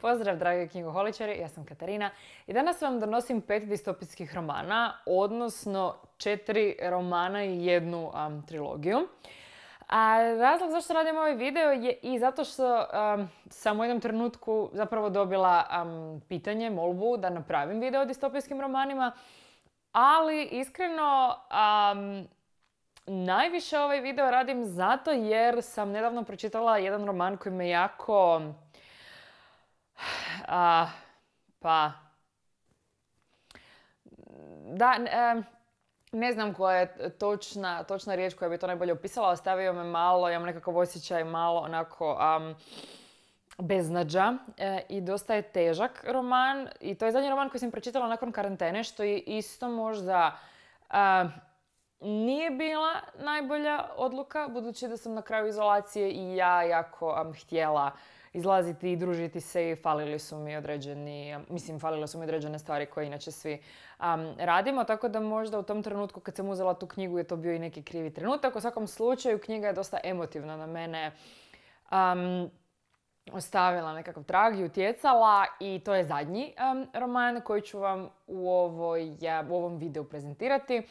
Pozdrav dragi knjigoholičari, ja sam Katarina i danas vam donosim pet distopijskih romana, odnosno četiri romana i jednu trilogiju. A razlog zašto radim ovaj video je i zato što sam u jednom trenutku zapravo dobila pitanje, molbu da napravim video o distopijskim romanima, ali iskreno najviše ovaj video radim zato jer sam nedavno pročitala jedan roman koji me jako a, pa... Da, ne znam koja je točna, točna riječ koja bi to najbolje opisala. Ostavio me malo, imam nekakav osjećaj malo onako um, beznađa e, i dosta je težak roman. I to je zadnji roman koji sam pročitala nakon karantene, što je isto možda nije bila najbolja odluka, budući da sam na kraju izolacije i ja jako htjela izlaziti i družiti se i falili su mi određeni, mislim falile su mi određene stvari koje inače svi radimo, tako da možda u tom trenutku kad sam uzela tu knjigu je to bio i neki krivi trenutak. U svakom slučaju knjiga je dosta emotivna na mene. ostavila nekakav trag i utjecala i to je zadnji roman koji ću vam u, ovoj, u ovom videu prezentirati.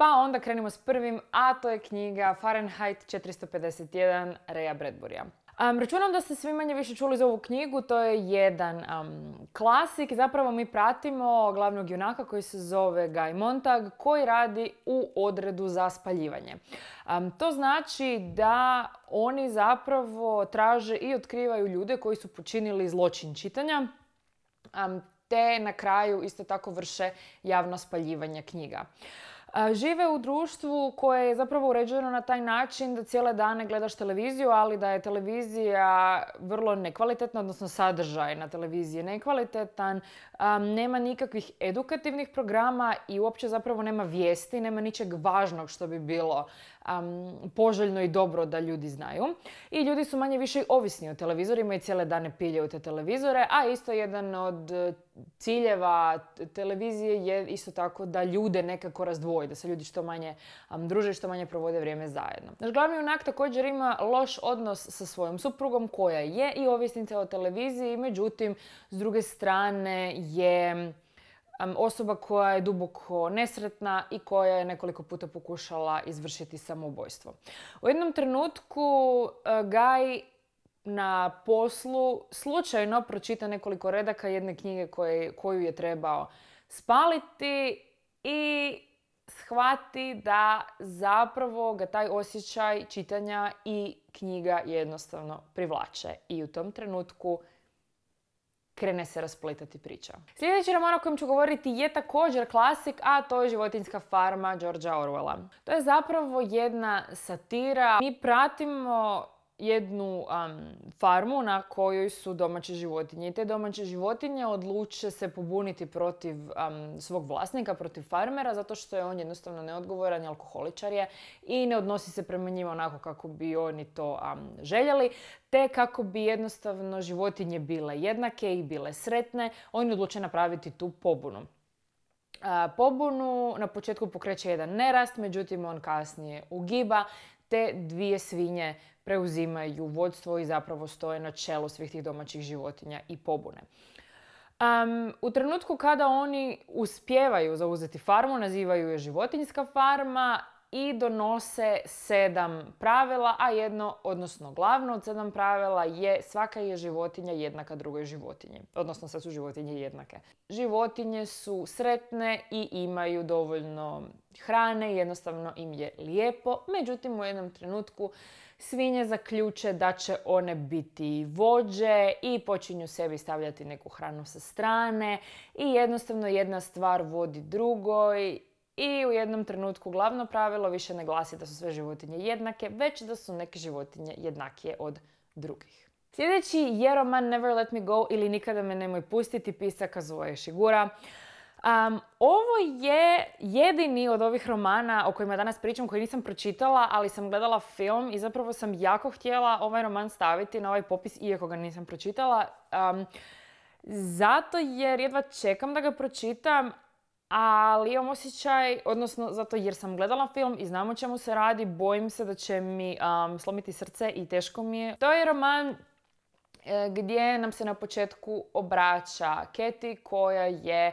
Pa onda krenimo s prvim, a to je knjiga Fahrenheit 451 Reja Bradburya. Um, računam da ste svi manje više čuli za ovu knjigu, to je jedan klasik. Zapravo mi pratimo glavnog junaka koji se zove Guy Montag koji radi u odredu za spaljivanje. to znači da oni zapravo traže i otkrivaju ljude koji su počinili zločin čitanja te na kraju isto tako vrše javno spaljivanje knjiga. Žive u društvu koje je zapravo uređeno na taj način da cijele dane gledaš televiziju, ali da je televizija vrlo nekvalitetna, odnosno sadržaj na televiziji je nekvalitetan, nema nikakvih edukativnih programa i uopće zapravo nema vijesti, nema ničeg važnog što bi bilo poželjno i dobro da ljudi znaju. I ljudi su manje više ovisni o televizorima i cijele dane pilje u te televizore, a isto jedan od ciljeva televizije je isto tako da ljude nekako razdvoji, da se ljudi što manje druže i što manje provode vrijeme zajedno. Naš glavni junak također ima loš odnos sa svojom suprugom koja je i ovisnica o televiziji, međutim s druge strane je osoba koja je duboko nesretna i koja je nekoliko puta pokušala izvršiti samoubojstvo. U jednom trenutku e, Gaj na poslu slučajno pročita nekoliko redaka jedne knjige koju je trebao spaliti i shvati da zapravo ga taj osjećaj čitanja i knjiga jednostavno privlače. I u tom trenutku krene se rasplitati priča. Sljedeći roman o kojem ću govoriti je također klasik, a to je Životinjska farma Georgea Orwella. To je zapravo jedna satira. Mi pratimo jednu farmu na kojoj su domaće životinje. I te domaće životinje odluče se pobuniti protiv svog vlasnika, protiv farmera, zato što je on jednostavno neodgovoran alkoholičar je i ne odnosi se prema njima onako kako bi oni to željeli, te kako bi jednostavno životinje bile jednake i bile sretne, oni odluče napraviti tu pobunu. pobunu na početku pokreće jedan nerast, međutim on kasnije ugiba, te dvije svinje preuzimaju vodstvo i zapravo stoje na čelu svih tih domaćih životinja i pobune. u trenutku kada oni uspijevaju zauzeti farmu, nazivaju je životinjska farma i donose sedam pravila, a jedno, odnosno glavno od sedam pravila je svaka je životinja jednaka drugoj životinji. Odnosno sve su životinje jednake. Životinje su sretne i imaju dovoljno hrane, jednostavno im je lijepo. Međutim, u jednom trenutku svinje zaključe da će one biti vođe i počinju sebi stavljati neku hranu sa strane i jednostavno jedna stvar vodi drugoj i u jednom trenutku glavno pravilo više ne glasi da su sve životinje jednake, već da su neke životinje jednakije od drugih. Sljedeći je roman Never Let Me Go ili Nikada me nemoj pustiti pisaka Zvoje Šigura. Um, ovo je jedini od ovih romana o kojima danas pričam koji nisam pročitala, ali sam gledala film i zapravo sam jako htjela ovaj roman staviti na ovaj popis iako ga nisam pročitala. Um, zato jer jedva čekam da ga pročitam, ali imam osjećaj, odnosno zato jer sam gledala film i znam o čemu se radi, bojim se da će mi slomiti srce i teško mi je. To je roman e, gdje nam se na početku obraća Keti koja je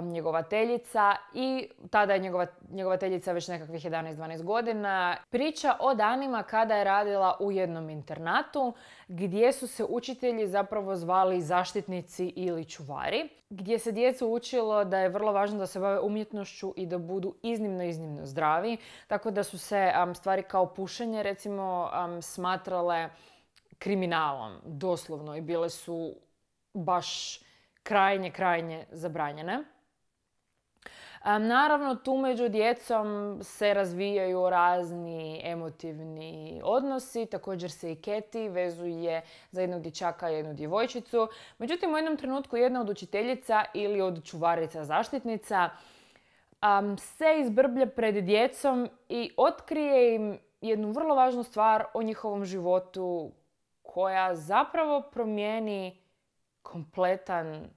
njegovateljica i tada je njegova, njegovateljica već nekakvih 11-12 godina. Priča o danima kada je radila u jednom internatu gdje su se učitelji zapravo zvali zaštitnici ili čuvari. Gdje se djecu učilo da je vrlo važno da se bave umjetnošću i da budu iznimno, iznimno zdravi. Tako da su se stvari kao pušenje recimo smatrale kriminalom, doslovno, i bile su baš krajnje, krajnje zabranjene. Naravno, tu među djecom se razvijaju razni emotivni odnosi, također se i Keti vezuje za jednog dječaka i jednu djevojčicu. Međutim, u jednom trenutku jedna od učiteljica ili od čuvarica zaštitnica se izbrblja pred djecom i otkrije im jednu vrlo važnu stvar o njihovom životu koja zapravo promijeni kompletan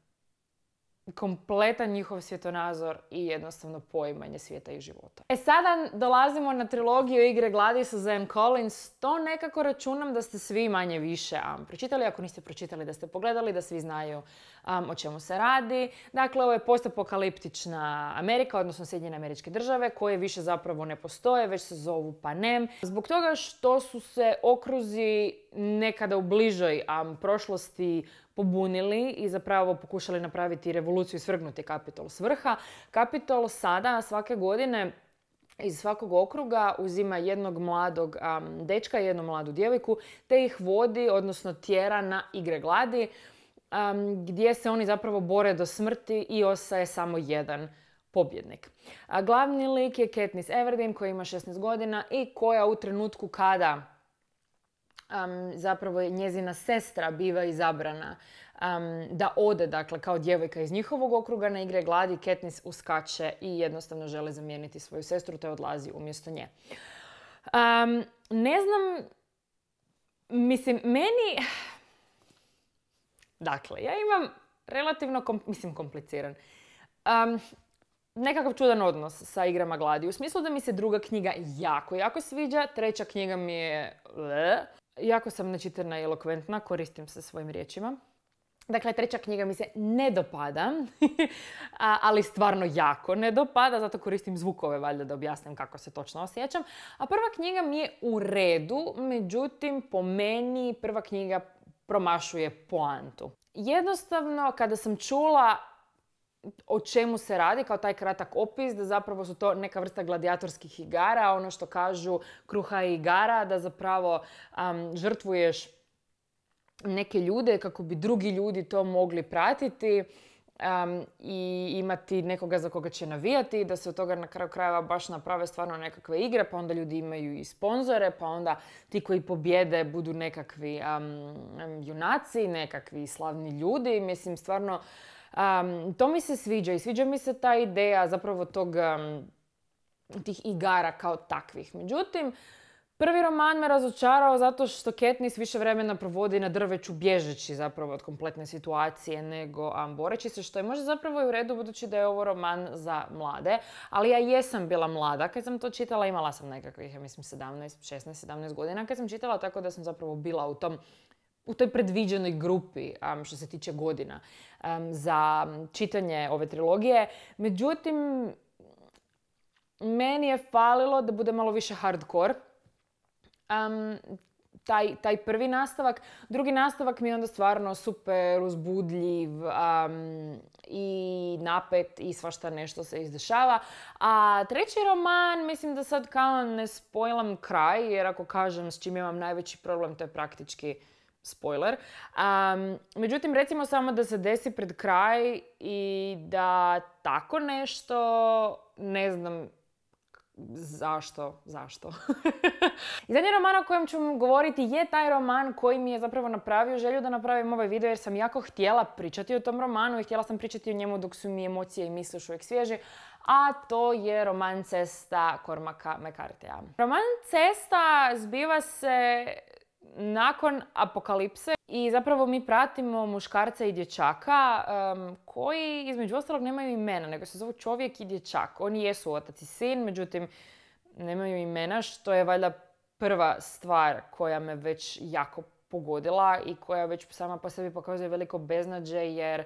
kompletan njihov svjetonazor i jednostavno poimanje svijeta i života. E sada dolazimo na trilogiju igre Gladi sa Zen Collins. To nekako računam da ste svi manje više um, pročitali. Ako niste pročitali da ste pogledali, da svi znaju o čemu se radi. Dakle, ovo je postapokaliptična Amerika, odnosno Sjedinjene američke države, koje više zapravo ne postoje, već se zovu Panem. Zbog toga što su se okruzi nekada u bližoj prošlosti pobunili i zapravo pokušali napraviti revoluciju i svrgnuti Kapitol s vrha. Kapitol sada svake godine iz svakog okruga uzima jednog mladog dečka i jednu mladu djevojku te ih vodi, odnosno tjera na igre gladi gdje se oni zapravo bore do smrti i ostaje samo jedan pobjednik. A glavni lik je Katniss Everdeen koja ima 16 godina i koja u trenutku kada zapravo je njezina sestra biva izabrana da ode, dakle, kao djevojka iz njihovog okruga na igre gladi, Katniss uskače i jednostavno želi zamijeniti svoju sestru te odlazi umjesto nje. ne znam, mislim, meni... Dakle, ja imam relativno, mislim, kompliciran. nekakav čudan odnos sa igrama gladi. U smislu da mi se druga knjiga jako, jako sviđa. Treća knjiga mi je... Jako sam nečitana i elokventna, koristim se svojim riječima. Dakle, treća knjiga mi se ne dopada, ali stvarno jako ne dopada, zato koristim zvukove valjda da objasnim kako se točno osjećam. A prva knjiga mi je u redu, međutim, po meni prva knjiga promašuje poantu. Jednostavno, kada sam čula o čemu se radi, kao taj kratak opis, da zapravo su to neka vrsta gladijatorskih igara, ono što kažu kruha i igara, da zapravo žrtvuješ neke ljude kako bi drugi ljudi to mogli pratiti i imati nekoga za koga će navijati, da se od toga na kraju krajeva baš naprave stvarno nekakve igre, pa onda ljudi imaju i sponzore, pa onda ti koji pobjede budu nekakvi junaci, nekakvi slavni ljudi. Mislim, stvarno, to mi se sviđa i sviđa mi se ta ideja zapravo tog, tih igara kao takvih. Međutim, Prvi roman me razočarao zato što Katniss više vremena provodi na drveću bježeći zapravo od kompletne situacije nego um, boreći se što je možda zapravo i u redu budući da je ovo roman za mlade. Ali ja jesam bila mlada kad sam to čitala, imala sam nekakvih, ja mislim 17, 16, 17 godina kad sam čitala tako da sam zapravo bila u tom u toj predviđenoj grupi um, što se tiče godina um, za čitanje ove trilogije. Međutim, meni je falilo da bude malo više hardcore um, taj, taj prvi nastavak. Drugi nastavak mi je onda stvarno super uzbudljiv i napet i svašta nešto se izdešava. A treći roman, mislim da sad kao ne spojlam kraj, jer ako kažem s čim imam najveći problem, to je praktički spoiler. Um, međutim, recimo samo da se desi pred kraj i da tako nešto, ne znam, Zašto? Zašto? I zadnji roman o kojem ću vam govoriti je taj roman koji mi je zapravo napravio želju da napravim ovaj video jer sam jako htjela pričati o tom romanu i htjela sam pričati o njemu dok su mi emocije i misli još uvijek svježi. A to je roman Cesta Kormaka McCarthyja. Roman Cesta zbiva se nakon apokalipse i zapravo mi pratimo muškarca i dječaka koji između ostalog nemaju imena, nego se zovu čovjek i dječak. Oni jesu otac i sin, međutim nemaju imena što je valjda prva stvar koja me već jako pogodila i koja već sama po sebi pokazuje veliko beznađe jer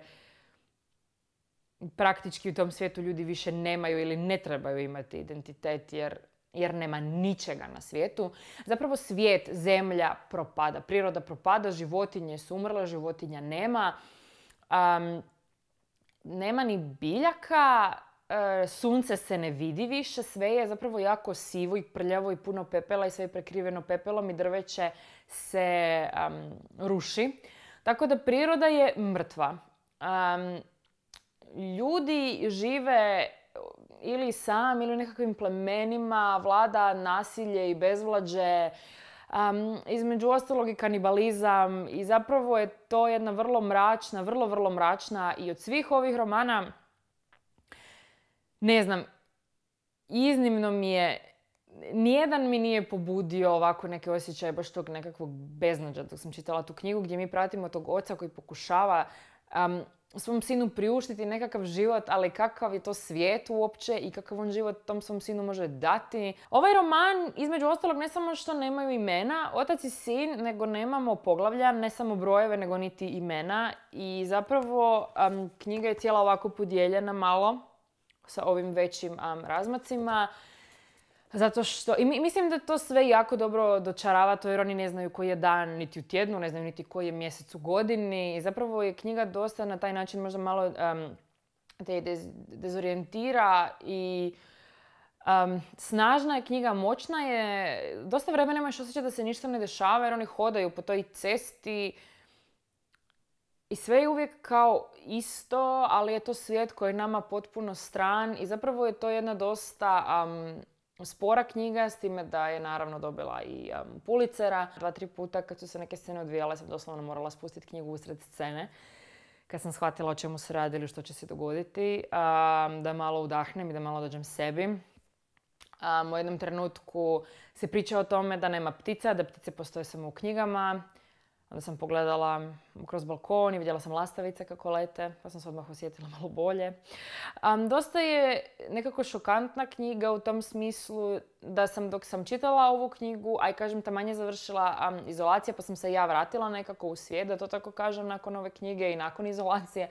praktički u tom svijetu ljudi više nemaju ili ne trebaju imati identitet jer, jer nema ničega na svijetu. Zapravo svijet, zemlja propada, priroda propada, životinje su umrle, životinja nema. nema ni biljaka, e, sunce se ne vidi više, sve je zapravo jako sivo i prljavo i puno pepela i sve je prekriveno pepelom i drveće se ruši. Tako da priroda je mrtva ljudi žive ili sam ili u nekakvim plemenima, vlada nasilje i bezvlađe, između ostalog i kanibalizam. I zapravo je to jedna vrlo mračna, vrlo, vrlo mračna i od svih ovih romana, ne znam, iznimno mi je, nijedan mi nije pobudio ovako neke osjećaje baš tog nekakvog beznađa dok sam čitala tu knjigu gdje mi pratimo tog oca koji pokušava svom sinu priuštiti nekakav život, ali kakav je to svijet uopće i kakav on život tom svom sinu može dati. Ovaj roman, između ostalog, ne samo što nemaju imena, otac i sin, nego nemamo poglavlja, ne samo brojeve, nego niti imena. I zapravo knjiga je cijela ovako podijeljena malo sa ovim većim razmacima. Zato što, i mislim da to sve jako dobro dočarava to jer oni ne znaju koji je dan niti u tjednu, ne znaju niti koji je mjesec u godini. I zapravo je knjiga dosta na taj način možda malo um, te dezorijentira i snažna je knjiga, moćna je. Dosta vremena imaš osjećaj da se ništa ne dešava jer oni hodaju po toj cesti i sve je uvijek kao isto, ali je to svijet koji je nama potpuno stran i zapravo je to jedna dosta spora knjiga, s time da je naravno dobila i Pulicera. Dva, tri puta kad su se neke scene odvijale sam doslovno morala spustiti knjigu usred scene. Kad sam shvatila o čemu se radi ili što će se dogoditi, da malo udahnem i da malo dođem sebi. Um, u jednom trenutku se priča o tome da nema ptica, da ptice postoje samo u knjigama. Onda sam pogledala kroz balkon i vidjela sam lastavice kako lete, pa sam se odmah osjetila malo bolje. dosta je nekako šokantna knjiga u tom smislu da sam dok sam čitala ovu knjigu, a i kažem manje završila izolacija, pa sam se ja vratila nekako u svijet, da to tako kažem, nakon ove knjige i nakon izolacije.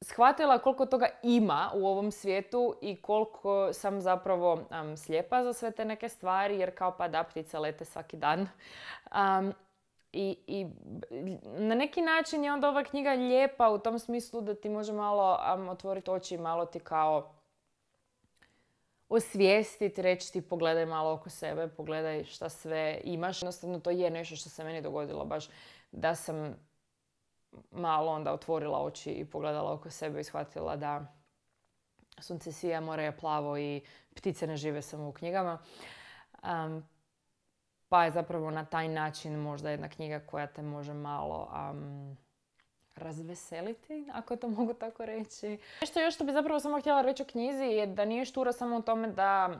shvatila koliko toga ima u ovom svijetu i koliko sam zapravo slijepa za sve te neke stvari, jer kao pa da ptice lete svaki dan. I, I na neki način je onda ova knjiga lijepa u tom smislu da ti može malo um, otvoriti oči i malo ti kao osvijestiti, reći ti pogledaj malo oko sebe, pogledaj šta sve imaš. Jednostavno to je nešto što se meni dogodilo baš da sam malo onda otvorila oči i pogledala oko sebe i shvatila da sunce sija, more je plavo i ptice ne žive samo u knjigama. Um, pa je zapravo na taj način možda jedna knjiga koja te može malo um, razveseliti, ako to mogu tako reći. Nešto još što bi zapravo samo htjela reći o knjizi je da nije štura samo u tome da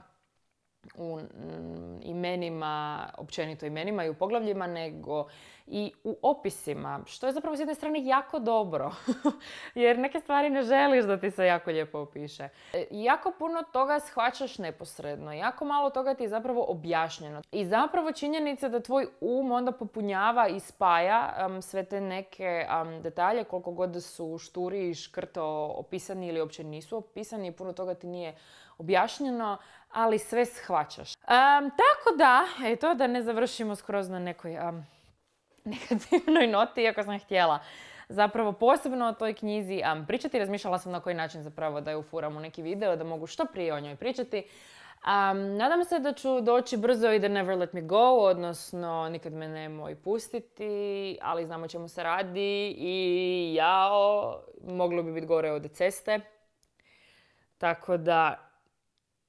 u imenima, općenito imenima i u poglavljima, nego i u opisima, što je zapravo s jedne strane jako dobro, jer neke stvari ne želiš da ti se jako lijepo opiše. E, jako puno toga shvaćaš neposredno, jako malo toga ti je zapravo objašnjeno. I zapravo činjenica da tvoj um onda popunjava i spaja sve te neke detalje, koliko god su šturi i škrto opisani ili uopće nisu opisani, puno toga ti nije objašnjeno, ali sve shvaćaš. tako da, eto, da ne završimo skroz na nekoj negativnoj noti, iako sam htjela zapravo posebno o toj knjizi um, pričati. Razmišljala sam na koji način zapravo da ju furam u neki video, da mogu što prije o njoj pričati. Um, nadam se da ću doći brzo i da Never Let Me Go, odnosno nikad me nemoj pustiti, ali znamo čemu se radi i jao, moglo bi biti gore od ceste. Tako da,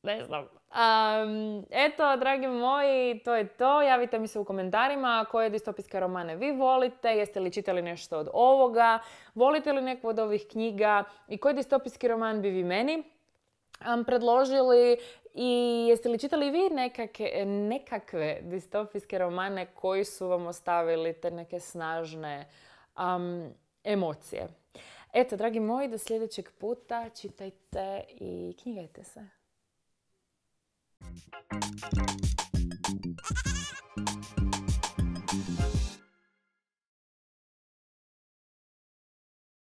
ne znam, Um, eto, dragi moji, to je to. Javite mi se u komentarima koje distopijske romane vi volite, jeste li čitali nešto od ovoga, volite li neku od ovih knjiga i koji distopijski roman bi vi meni um, predložili I jeste li čitali vi nekakve, nekakve distopijske romane koji su vam ostavili te neke snažne emocije? Eto, dragi moji, do sljedećeg puta čitajte i knjigajte se. あっ!